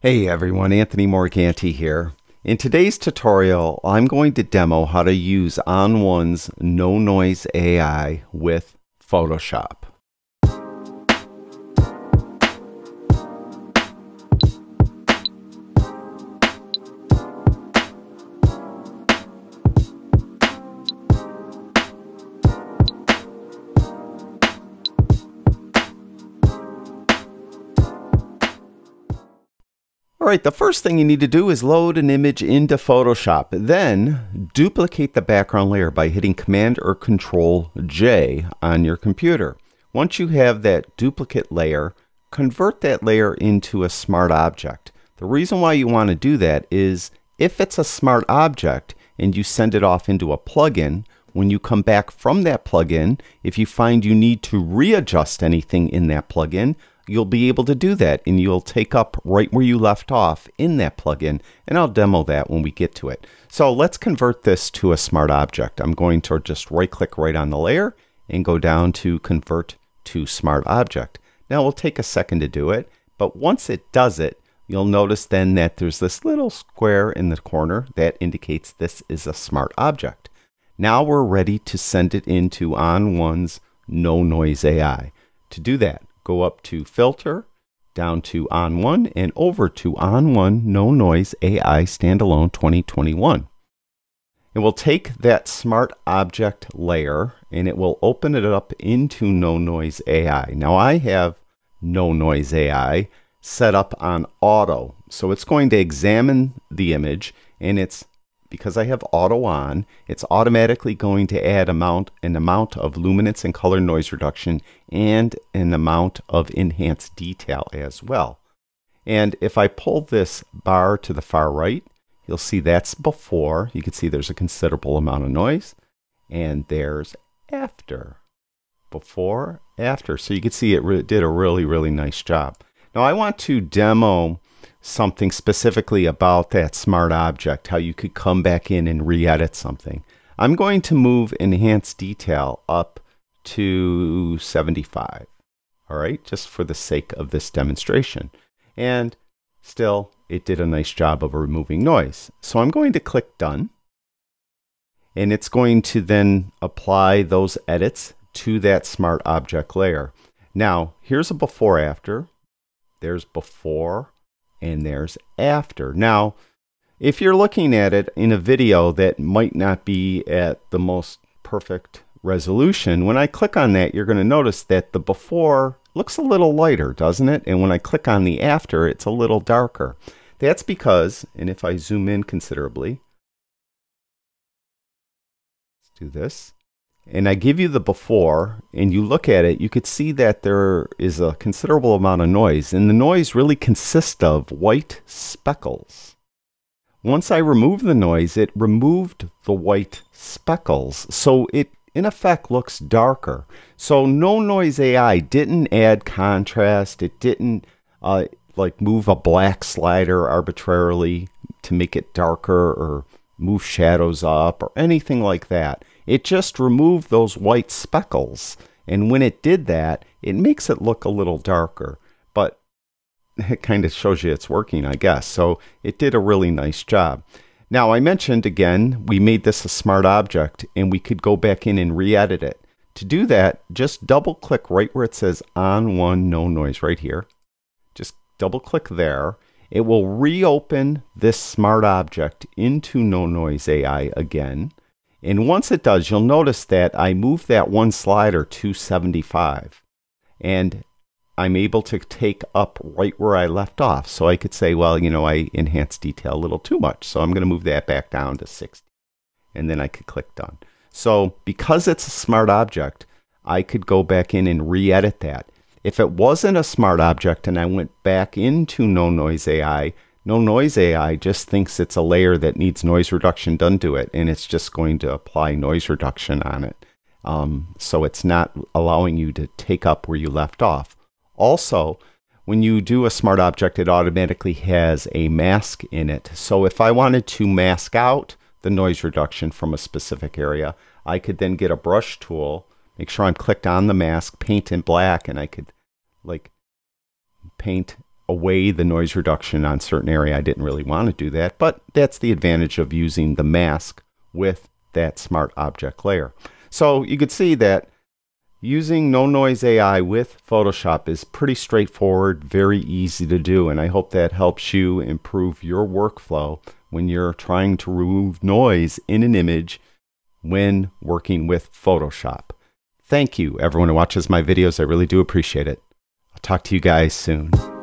Hey everyone, Anthony Morganti here. In today's tutorial, I'm going to demo how to use ON1's No Noise AI with Photoshop. All right, the first thing you need to do is load an image into Photoshop. Then duplicate the background layer by hitting Command or Control J on your computer. Once you have that duplicate layer, convert that layer into a smart object. The reason why you want to do that is if it's a smart object and you send it off into a plugin, when you come back from that plugin, if you find you need to readjust anything in that plugin, you'll be able to do that and you'll take up right where you left off in that plugin and I'll demo that when we get to it. So let's convert this to a smart object. I'm going to just right click right on the layer and go down to convert to smart object. Now we'll take a second to do it, but once it does it, you'll notice then that there's this little square in the corner that indicates this is a smart object. Now we're ready to send it into ON1's No Noise AI. To do that, go up to Filter, down to ON1, and over to ON1 No Noise AI Standalone 2021. It will take that smart object layer and it will open it up into No Noise AI. Now I have No Noise AI set up on auto. So it's going to examine the image and it's because I have auto on, it's automatically going to add amount an amount of luminance and color noise reduction and an amount of enhanced detail as well. And if I pull this bar to the far right, you'll see that's before. You can see there's a considerable amount of noise. And there's after. Before, after. So you can see it did a really, really nice job. Now I want to demo something specifically about that smart object, how you could come back in and re-edit something. I'm going to move enhanced detail up to 75. All right, just for the sake of this demonstration. And still, it did a nice job of removing noise. So I'm going to click done. And it's going to then apply those edits to that smart object layer. Now, here's a before after. There's before and there's after. Now, if you're looking at it in a video that might not be at the most perfect resolution, when I click on that, you're going to notice that the before looks a little lighter, doesn't it? And when I click on the after, it's a little darker. That's because, and if I zoom in considerably, let's do this and I give you the before and you look at it, you could see that there is a considerable amount of noise. And the noise really consists of white speckles. Once I removed the noise, it removed the white speckles. So it, in effect, looks darker. So No Noise AI didn't add contrast. It didn't uh, like move a black slider arbitrarily to make it darker or move shadows up or anything like that. It just removed those white speckles. And when it did that, it makes it look a little darker. But it kind of shows you it's working, I guess. So it did a really nice job. Now, I mentioned again, we made this a smart object and we could go back in and re-edit it. To do that, just double click right where it says ON1 no noise right here. Just double click there. It will reopen this smart object into no noise AI again. And once it does, you'll notice that I move that one slider to 75. And I'm able to take up right where I left off. So I could say, well, you know, I enhanced detail a little too much. So I'm going to move that back down to 60. And then I could click done. So because it's a smart object, I could go back in and re-edit that. If it wasn't a smart object and I went back into No Noise AI, no Noise AI just thinks it's a layer that needs noise reduction done to it, and it's just going to apply noise reduction on it. Um, so it's not allowing you to take up where you left off. Also, when you do a smart object, it automatically has a mask in it. So if I wanted to mask out the noise reduction from a specific area, I could then get a brush tool, make sure I'm clicked on the mask, paint in black, and I could like paint away the noise reduction on certain area. I didn't really want to do that, but that's the advantage of using the mask with that smart object layer. So you could see that using No Noise AI with Photoshop is pretty straightforward, very easy to do, and I hope that helps you improve your workflow when you're trying to remove noise in an image when working with Photoshop. Thank you, everyone who watches my videos. I really do appreciate it. I'll talk to you guys soon.